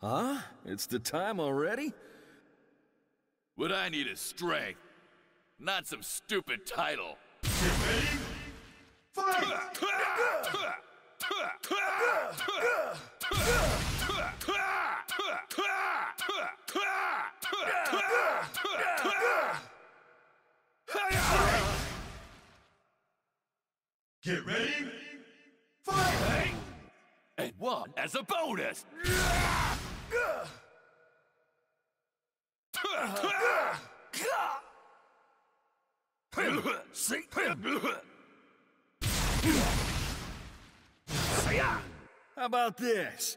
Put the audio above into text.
Huh? It's the time already? What I need is strength, not some stupid title. Get ready. Fight! Get ready. Fight! And one as a bonus! How about this?